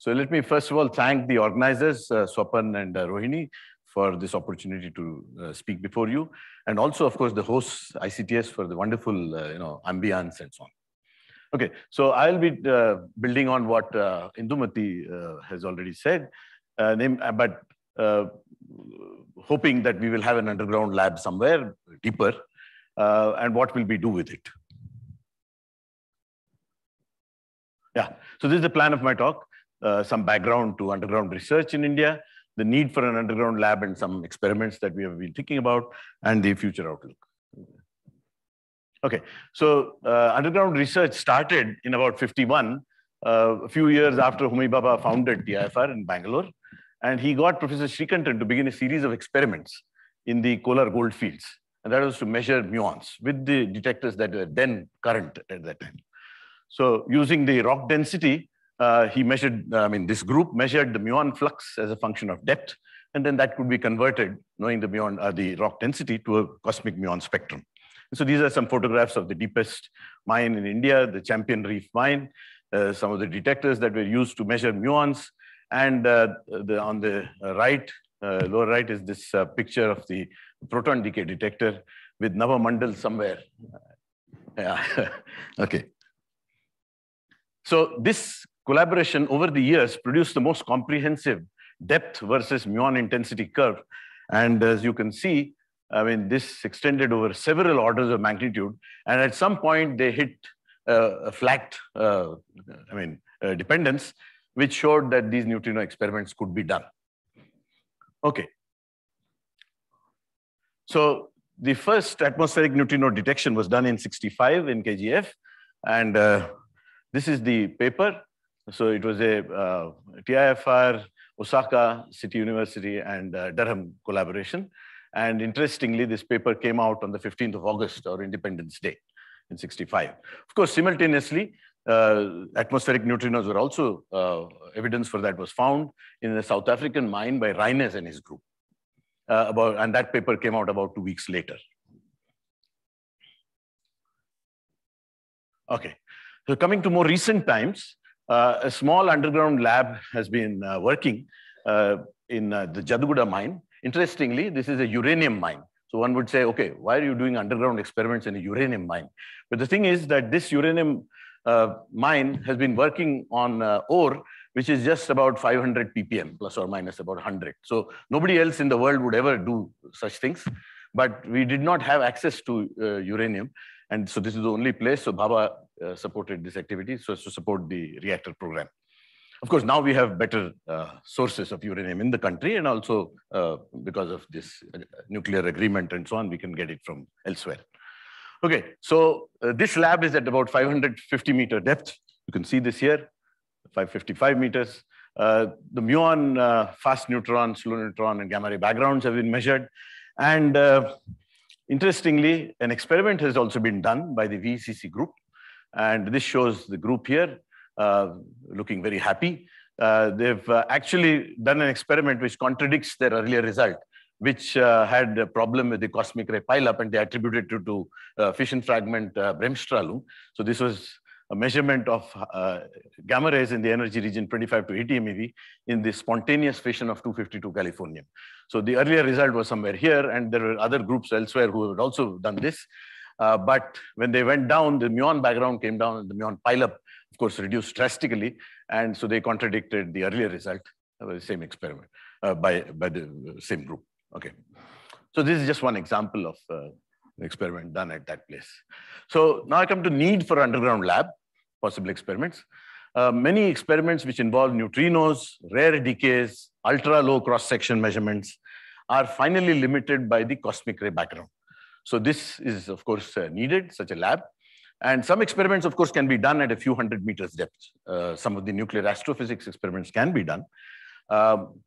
So let me first of all thank the organizers, uh, Swapan and uh, Rohini, for this opportunity to uh, speak before you. And also, of course, the hosts, ICTS, for the wonderful uh, you know, ambience and so on. Okay, so I'll be uh, building on what uh, Indumathi uh, has already said, name, but hoping that we will have an underground lab somewhere deeper, and what will we do with it? Yeah, so this is the plan of my talk, uh, some background to underground research in India, the need for an underground lab and some experiments that we have been thinking about, and the future outlook. Okay, so uh, underground research started in about 51, uh, a few years after Homi Bhabha founded TIFR in Bangalore. And he got Professor Srikantan to begin a series of experiments in the Kolar gold fields. And that was to measure muons with the detectors that were then current at that time. So using the rock density, uh, he measured, I mean, this group measured the muon flux as a function of depth, and then that could be converted, knowing the muon, uh, the rock density, to a cosmic muon spectrum. So these are some photographs of the deepest mine in India, the Champion Reef mine, uh, some of the detectors that were used to measure muons, and uh, the, on the right, uh, lower right, is this uh, picture of the proton decay detector with Naba Mondal somewhere. Yeah, okay. So this collaboration over the years produced the most comprehensive depth versus muon intensity curve. And as you can see, I mean, this extended over several orders of magnitude. And at some point, they hit uh, a flat, uh, I mean, uh, dependence, which showed that these neutrino experiments could be done. Okay. So the first atmospheric neutrino detection was done in 65 in KGF. And uh, this is the paper. So it was a uh, TIFR, Osaka City University, and uh, Durham collaboration. And interestingly, this paper came out on the 15th of August, or Independence Day in 65. Of course, simultaneously, uh, atmospheric neutrinos were also, uh, evidence for that was found in a South African mine by Reines and his group. Uh, about, and that paper came out about two weeks later. Okay, so coming to more recent times, a small underground lab has been uh, working uh, in the Jaduguda mine. Interestingly, this is a uranium mine. So one would say, okay, why are you doing underground experiments in a uranium mine? But the thing is that this uranium uh, mine has been working on uh, ore, which is just about 500 ppm, plus or minus about 100. So nobody else in the world would ever do such things. But we did not have access to uh, uranium. And so this is the only place. So Bhabha uh, supported this activity so as to support the reactor program. Of course, now we have better uh, sources of uranium in the country, and also uh, because of this uh, nuclear agreement and so on, we can get it from elsewhere. Okay, so uh, this lab is at about 550 meter depth. You can see this here, 555 meters. The muon, fast neutron, slow neutron, and gamma ray backgrounds have been measured. And interestingly, an experiment has also been done by the VCC group. And this shows the group here. Uh, looking very happy. Uh, they've uh, actually done an experiment which contradicts their earlier result, which had a problem with the cosmic ray pileup, and they attributed it to fission fragment Bremsstrahlung. So this was a measurement of uh, gamma rays in the energy region 25 to 80 MeV in the spontaneous fission of 252 Californium. So the earlier result was somewhere here, and there were other groups elsewhere who had also done this. Uh, but when they went down, the muon background came down and the muon pileup of course, reduced drastically. And so they contradicted the earlier result of the same experiment uh, by, by the same group. Okay. So this is just one example of uh, experiment done at that place. So now I come to need for underground lab, possible experiments. Uh, many experiments which involve neutrinos, rare decays, ultra low cross-section measurements are finally limited by the cosmic ray background. So this is, of course, uh, needed, such a lab. And some experiments, of course, can be done at a few hundred meters depth. Uh, some of the nuclear astrophysics experiments can be done. Um,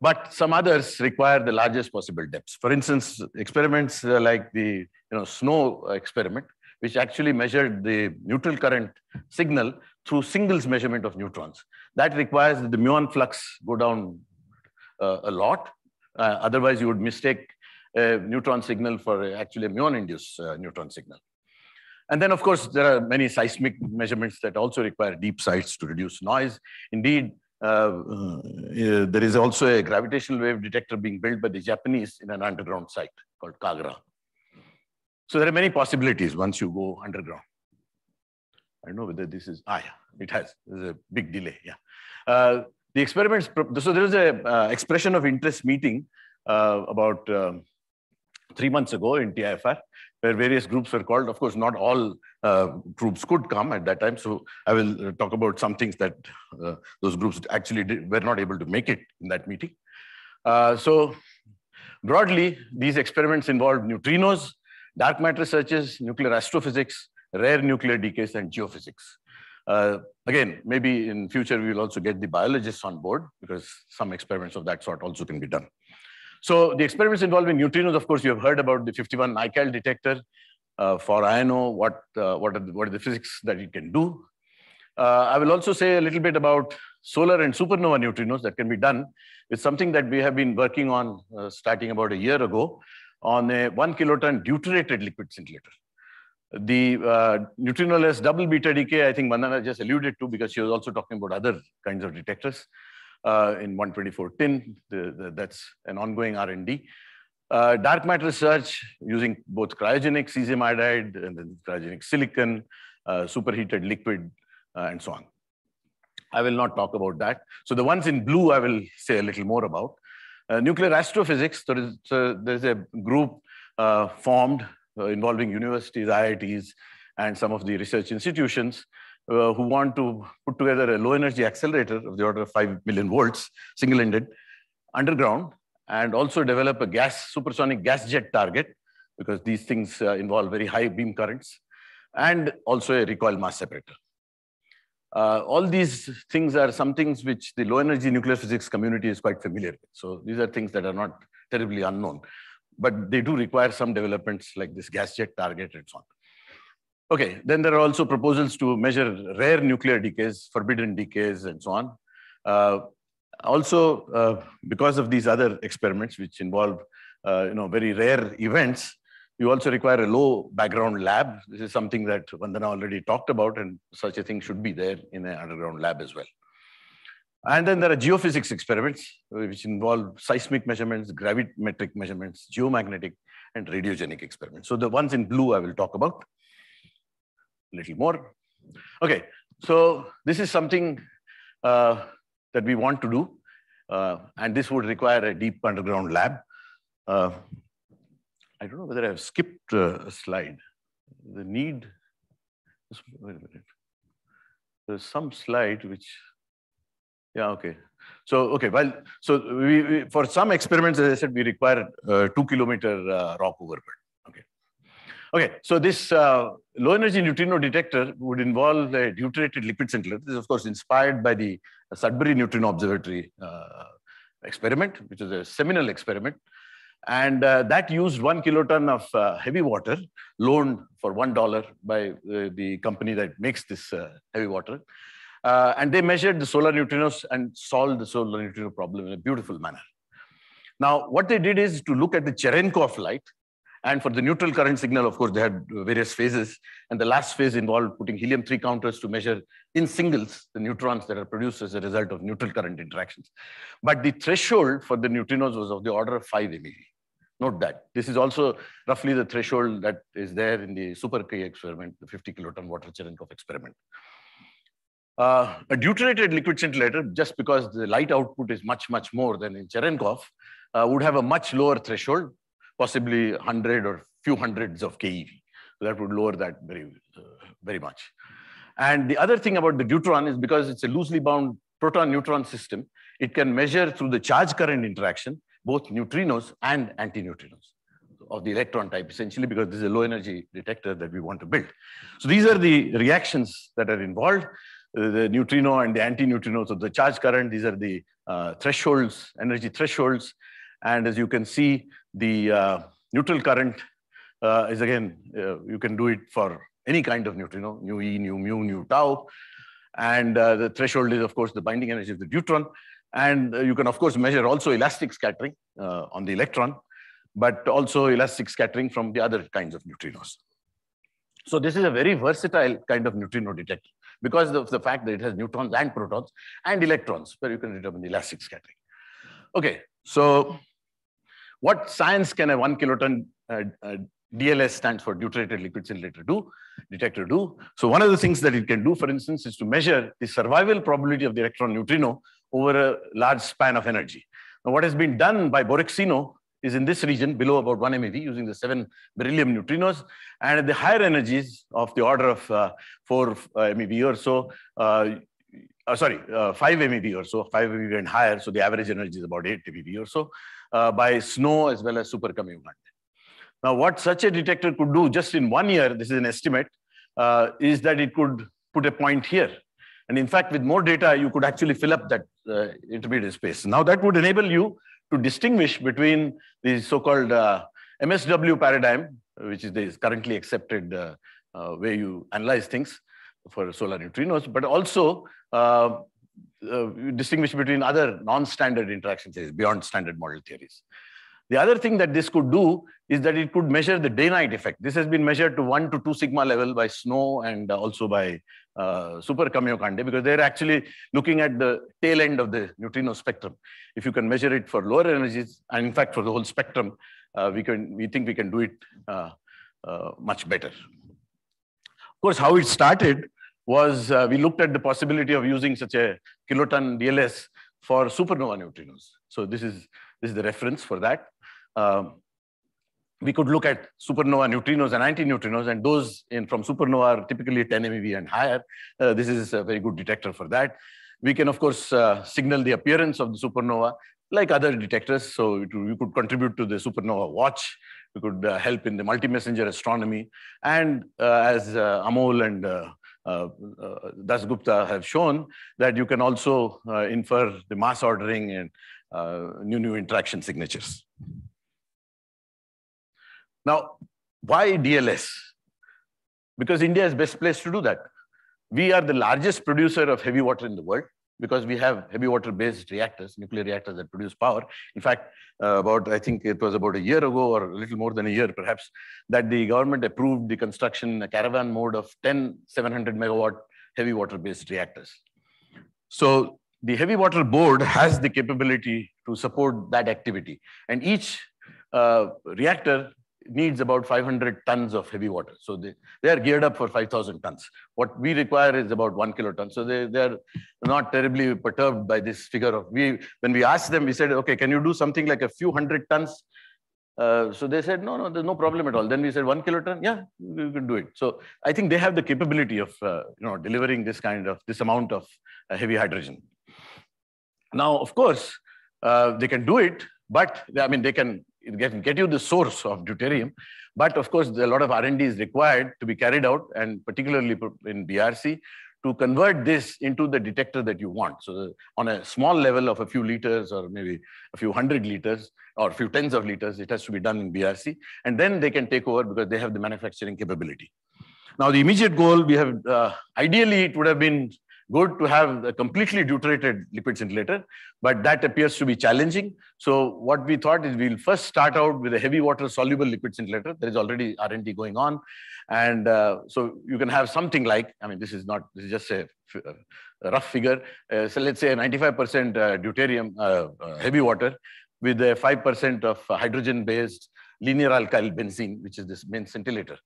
but some others require the largest possible depths. For instance, experiments uh, like the you know, SNO experiment, which actually measured the neutral current signal through singles measurement of neutrons. That requires the muon flux go down uh, a lot. Uh, otherwise, you would mistake a neutron signal for actually a muon-induced uh, neutron signal. And then, of course, there are many seismic measurements that also require deep sites to reduce noise. Indeed, uh, there is also a gravitational wave detector being built by the Japanese in an underground site called Kagra. So there are many possibilities once you go underground. I don't know whether this is, ah, yeah, it has. There's a big delay, yeah. Uh, the experiments, so there is a uh, expression of interest meeting uh, about um, three months ago in TIFR, where various groups were called. Of course, not all uh, groups could come at that time. So I will uh, talk about some things that uh, those groups actually did, were not able to make it in that meeting. Uh, so broadly, these experiments involved neutrinos, dark matter searches, nuclear astrophysics, rare nuclear decays, and geophysics. Uh, again, maybe in future we will also get the biologists on board because some experiments of that sort also can be done. So the experiments involving neutrinos, of course, you have heard about the 51 NiCAL detector uh, for INO, what, uh, what, are the, what are the physics that it can do. Uh, I will also say a little bit about solar and supernova neutrinos that can be done with something that we have been working on uh, starting about a year ago on a one kiloton deuterated liquid scintillator. The uh, neutrinoless double beta decay, I think Vandana just alluded to because she was also talking about other kinds of detectors in 124 tin. The, the, that's an ongoing R&D. Uh, dark matter research using both cryogenic cesium iodide and then cryogenic silicon, uh, superheated liquid, uh, and so on. I will not talk about that. So the ones in blue, I will say a little more about. Uh, nuclear astrophysics, there is, there's a group uh, formed involving universities, IITs, and some of the research institutions uh, who want to put together a low energy accelerator of the order of 5 million volts, single ended, underground, and also develop a gas, supersonic gas jet target, because these things uh, involve very high beam currents, and also a recoil mass separator. Uh, all these things are some things which the low energy nuclear physics community is quite familiar with. So these are things that are not terribly unknown, but they do require some developments like this gas jet target and so on. Okay, then there are also proposals to measure rare nuclear decays, forbidden decays, and so on. Uh, also, uh, because of these other experiments, which involve uh, you know, very rare events, you also require a low background lab. This is something that Vandana already talked about, and such a thing should be there in an underground lab as well. And then there are geophysics experiments, which involve seismic measurements, gravimetric measurements, geomagnetic, and radiogenic experiments. So the ones in blue I will talk about a little more. Okay, so this is something uh, that we want to do, uh, and this would require a deep underground lab. Uh, I don't know whether I've skipped uh, a slide. The need, wait a minute. There's some slide which, yeah, okay. So, okay, well, so we, we for some experiments, as I said, we require uh, two kilometer uh, rock overburden. Okay, so this uh, low energy neutrino detector would involve a deuterated liquid scintillator. This is, of course, inspired by the Sudbury Neutrino Observatory uh, experiment, which is a seminal experiment. And uh, that used one kiloton of uh, heavy water loaned for $1 by uh, the company that makes this uh, heavy water. and they measured the solar neutrinos and solved the solar neutrino problem in a beautiful manner. Now, what they did is to look at the Cherenkov light, and for the neutral current signal, of course, they had various phases. And the last phase involved putting helium-3 counters to measure in singles the neutrons that are produced as a result of neutral current interactions. But the threshold for the neutrinos was of the order of 5 MeV. Note that. This is also roughly the threshold that is there in the Super K experiment, the 50 kiloton water Cherenkov experiment. Uh, a deuterated liquid scintillator, just because the light output is much, much more than in Cherenkov, uh, would have a much lower threshold, possibly 100 or few hundreds of keV. So that would lower that very, uh, very much. And the other thing about the deuteron is because it's a loosely bound proton-neutron system, it can measure through the charge current interaction, both neutrinos and antineutrinos of the electron type, essentially because this is a low energy detector that we want to build. So these are the reactions that are involved. Uh, the neutrino and the antineutrinos of the charge current, these are the uh, thresholds, energy thresholds. And as you can see, the uh, neutral current uh, is again, uh, you can do it for any kind of neutrino, nu e, nu mu, nu tau. And uh, the threshold is, of course, the binding energy of the neutron. And uh, you can, of course, measure also elastic scattering on the electron, but also elastic scattering from the other kinds of neutrinos. So this is a very versatile kind of neutrino detector because of the fact that it has neutrons and protons and electrons, where you can determine the elastic scattering. Okay, so what science can a one kiloton uh, uh, DLS stands for deuterated liquid scintillator do, detector do. So one of the things that it can do, for instance, is to measure the survival probability of the electron neutrino over a large span of energy. Now, what has been done by Borexino is in this region below about 1 MeV using the 7 beryllium neutrinos. And at the higher energies of the order of uh, 4 uh, MeV or so, uh, uh sorry, uh, 5 MeV or so, 5 MeV and higher, so the average energy is about 8 MeV or so, uh, by SNO as well as Super Kamiokande. Now, what such a detector could do just in one year, this is an estimate, is that it could put a point here. And in fact, with more data, you could actually fill up that intermediate space. Now, that would enable you to distinguish between the so-called uh, MSW paradigm, which is the currently accepted uh, uh, way you analyze things for solar neutrinos, but also uh, uh, distinguish between other non-standard interaction theories beyond standard model theories. The other thing that this could do is that it could measure the day-night effect. This has been measured to one to two sigma level by SNO and also by uh, Super Kamiokande because they're actually looking at the tail end of the neutrino spectrum. If you can measure it for lower energies, and in fact for the whole spectrum, uh, we can we think we can do it uh, uh much better. Of course, how it started was uh, we looked at the possibility of using such a kiloton DLS for supernova neutrinos. So this is this is the reference for that. Um, we could look at supernova neutrinos and antineutrinos, and those in from supernova are typically 10 MeV and higher. Uh, this is a very good detector for that. We can, of course, uh, signal the appearance of the supernova like other detectors. So it, we could contribute to the supernova watch. We could uh, help in the multi-messenger astronomy. And uh, as uh, Amol and uh, Uh, uh, Dasgupta have shown, that you can also uh, infer the mass ordering and new new interaction signatures. Now, why DLS? Because India is best place to do that. We are the largest producer of heavy water in the world because we have heavy water based reactors, nuclear reactors that produce power. In fact, uh, about, I think it was about a year ago or a little more than a year perhaps, that the government approved the construction a caravan mode of 10 700 megawatt heavy water based reactors. So the heavy water board has the capability to support that activity. And each uh, reactor needs about 500 tons of heavy water. So they, they are geared up for 5,000 tons. What we require is about one kiloton. So they, they're not terribly perturbed by this figure of, we, when we asked them, we said, okay, can you do something like a few hundred tons? Uh, so they said, no, no, there's no problem at all. Then we said one kiloton, yeah, we can do it. So I think they have the capability of, uh, you know, delivering this kind of, this amount of uh, heavy hydrogen. Now, of course, uh, they can do it, but I mean, they can get, get you the source of deuterium. But of course, a lot of R&D is required to be carried out, and particularly in BARC, to convert this into the detector that you want. So on a small level of a few liters or maybe a few hundred liters or a few tens of liters, it has to be done in BARC. And then they can take over because they have the manufacturing capability. Now, the immediate goal we have, uh, ideally, it would have been good to have a completely deuterated liquid scintillator, but that appears to be challenging. So what we thought is we'll first start out with a heavy water soluble liquid scintillator. There is already R&D going on. And uh, so you can have something like, I mean, this is not, this is just a, a rough figure. Uh, so let's say 95% uh, deuterium uh, uh, heavy water with a 5% of hydrogen-based linear alkyl benzene, which is this main scintillator.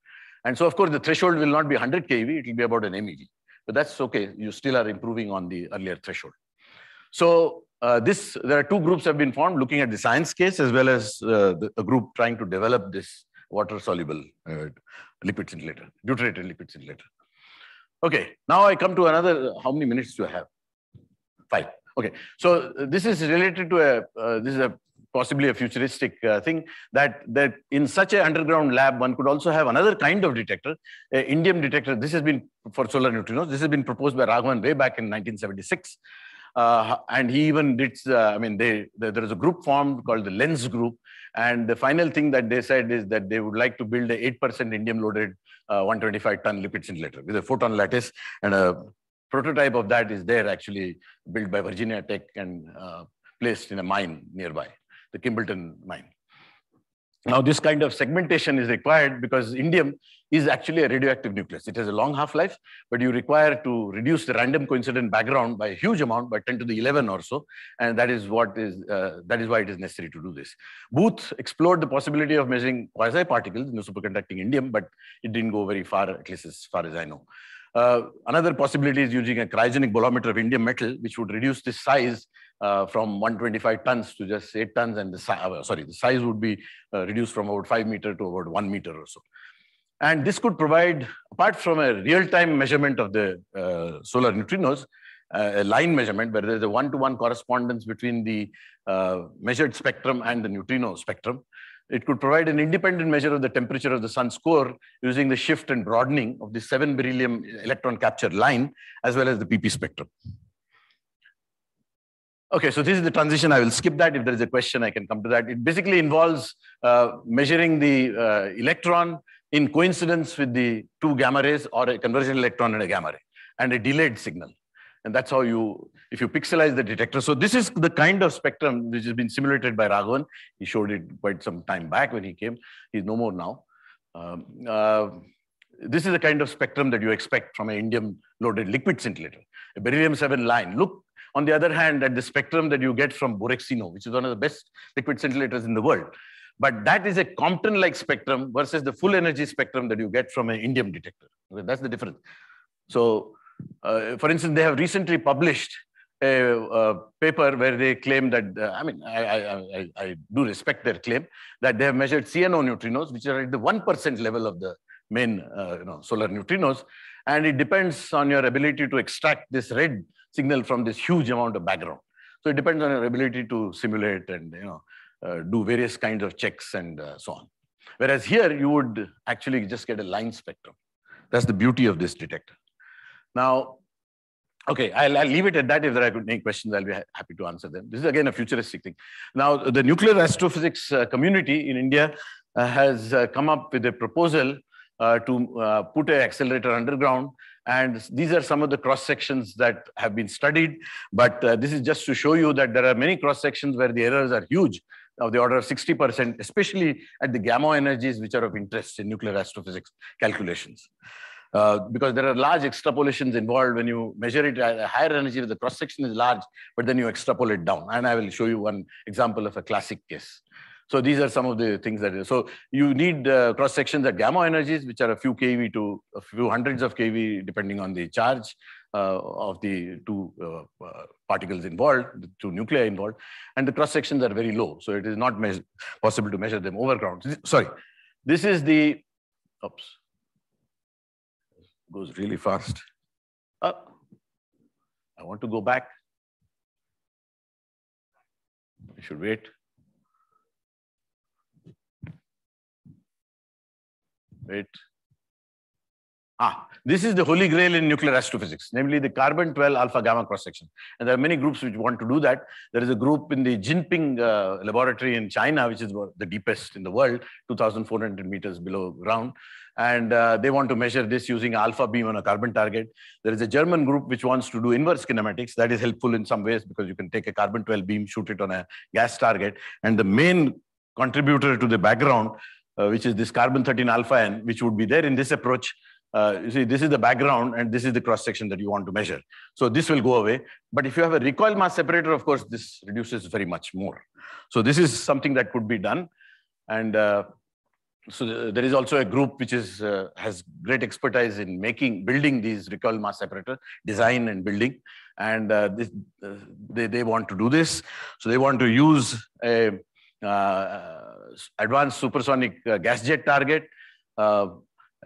And so, of course, the threshold will not be 100 keV, it will be about an MeV but that's okay. You still are improving on the earlier threshold. So uh, this, there are two groups have been formed looking at the science case as well as uh, the, a group trying to develop this water soluble uh, liquid scintillator, deuterated liquid scintillator. Okay, now I come to another, how many minutes do I have? Five. Okay, so this is related to a, uh, this is a possibly a futuristic uh, thing that that in such an underground lab one could also have another kind of detector a indium detector. This has been for solar neutrinos. This has been proposed by raghavan way back in 1976 uh, and he even did uh, i mean they, they, there is a group formed called the lens group. And the final thing that they said is that they would like to build a 8% indium loaded uh, 125 ton liquid scintillator with a photon lattice. And a prototype of that is there actually built by virginia tech and uh, placed in a mine nearby the Kimballton mine. Now, this kind of segmentation is required because indium is actually a radioactive nucleus. It has a long half-life, but you require to reduce the random coincident background by a huge amount, by 10 to the 11 or so, and that is what is uh, that is why it is necessary to do this. Booth explored the possibility of measuring quasi-particles in the superconducting indium, but it didn't go very far, at least as far as I know. Uh, another possibility is using a cryogenic bolometer of indium metal, which would reduce the size uh, from 125 tons to just 8 tons, and the uh, sorry, the size would be uh, reduced from about 5 meter to about 1 meter or so. And this could provide, apart from a real-time measurement of the uh, solar neutrinos, uh, a line measurement where there's a one-to-one -one correspondence between the measured spectrum and the neutrino spectrum. It could provide an independent measure of the temperature of the sun's core using the shift and broadening of the 7 beryllium electron capture line, as well as the PP spectrum. Okay, so this is the transition. I will skip that. If there is a question, I can come to that. It basically involves uh, measuring the uh, electron in coincidence with the two gamma rays or a conversion electron and a gamma ray and a delayed signal. And that's how you, if you pixelize the detector. So this is the kind of spectrum which has been simulated by Raghavan. He showed it quite some time back when he came. He's no more now. Um, uh, this is the kind of spectrum that you expect from an indium loaded liquid scintillator, a beryllium 7 line. Look, on the other hand, at the spectrum that you get from Borexino, which is one of the best liquid scintillators in the world. But that is a Compton-like spectrum versus the full energy spectrum that you get from an indium detector. Okay, that's the difference. So, uh, for instance, they have recently published a, a paper where they claim that, uh, I mean, I, I, I, I, do respect their claim, that they have measured CNO neutrinos, which are at the 1% level of the main uh, you know, solar neutrinos. And it depends on your ability to extract this red signal from this huge amount of background. So it depends on your ability to simulate and you know uh, do various kinds of checks and uh, so on. Whereas here, you would actually just get a line spectrum. That's the beauty of this detector. Now, okay, I'll, I'll leave it at that. If there are any questions, I'll be ha happy to answer them. This is again a futuristic thing. Now, the nuclear astrophysics uh, community in India uh, has uh, come up with a proposal uh, to put an accelerator underground and these are some of the cross sections that have been studied. But uh, this is just to show you that there are many cross sections where the errors are huge of the order of 60%, especially at the gamma energies which are of interest in nuclear astrophysics calculations. Uh, because there are large extrapolations involved when you measure it at a higher energy, the cross section is large, but then you extrapolate down. And I will show you one example of a classic case. So these are some of the things that, so you need uh, cross sections at gamma energies, which are a few keV to a few hundreds of keV, depending on the charge uh, of the two uh, uh, particles involved, the two nuclei involved, and the cross sections are very low. So it is not possible to measure them over ground. Sorry, this is the, oops, goes really fast. Uh, I want to go back. I should wait. Wait. Ah, this is the holy grail in nuclear astrophysics, namely the carbon-12 alpha gamma cross-section. And there are many groups which want to do that. There is a group in the Jinping uh, laboratory in China, which is the deepest in the world, 2,400 meters below ground. And uh, they want to measure this using alpha beam on a carbon target. There is a German group which wants to do inverse kinematics. That is helpful in some ways because you can take a carbon-12 beam, shoot it on a gas target. And the main contributor to the background, which is this carbon-13 alpha N, which would be there in this approach, uh, you see, this is the background and this is the cross section that you want to measure. So this will go away. But if you have a recoil mass separator, of course, this reduces very much more. So this is something that could be done. And uh, so there is also a group which is uh, has great expertise in making, building these recoil mass separator, design and building. And uh, this, uh, they, they want to do this. So they want to use a uh, advanced supersonic gas jet target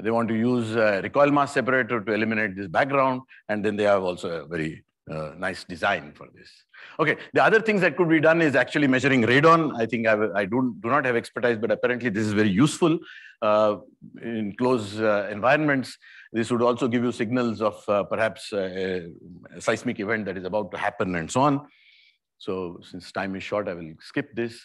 they want to use recoil mass separator to eliminate this background. And then they have also a very uh, nice design for this. Okay, the other things that could be done is actually measuring radon. I think I, I do, do not have expertise, but apparently this is very useful uh, in close uh, environments. This would also give you signals of uh, perhaps a, a seismic event that is about to happen and so on. So since time is short, I will skip this.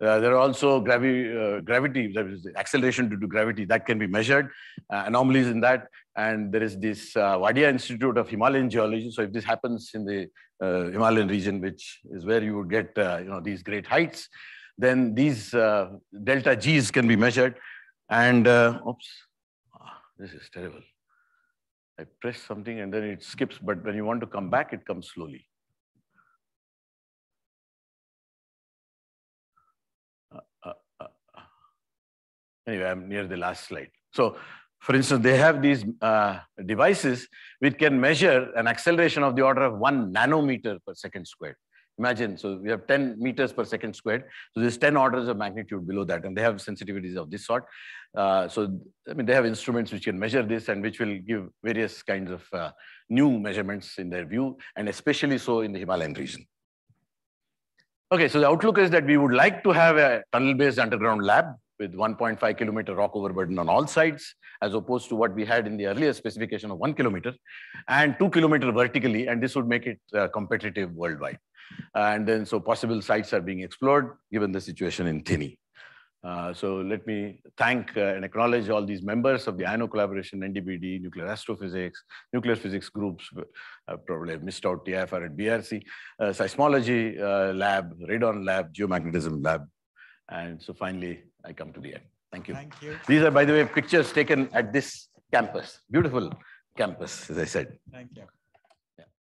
Uh, there are also gravi uh, gravity, there is acceleration due to gravity that can be measured, uh, anomalies in that. And there is this uh, Wadia Institute of Himalayan Geology. So if this happens in the uh, Himalayan region, which is where you would get you know, these great heights, then these delta G's can be measured. And oops, ah, this is terrible. I press something and then it skips, but when you want to come back, it comes slowly. Uh, uh, uh, uh. Anyway, I'm near the last slide. So for instance, they have these uh, devices which can measure an acceleration of the order of one nanometer per second squared. Imagine, so we have 10 meters per second squared. So there's 10 orders of magnitude below that, and they have sensitivities of this sort. Uh, so, I mean, they have instruments which can measure this and which will give various kinds of uh, new measurements in their view, and especially so in the Himalayan region. Okay, so the outlook is that we would like to have a tunnel-based underground lab with 1.5 kilometer rock overburden on all sides, as opposed to what we had in the earlier specification of one kilometer, and two kilometer vertically, and this would make it uh, competitive worldwide. And then so possible sites are being explored given the situation in Theni. Uh, so let me thank uh, and acknowledge all these members of the INO collaboration, NDBD, nuclear astrophysics, nuclear physics groups, uh, probably have missed out TIFR at BARC, uh, seismology uh, lab, radon lab, geomagnetism lab. And so finally, I come to the end. Thank you. Thank you. These are, by the way, pictures taken at this campus. Beautiful campus, as I said. Thank you.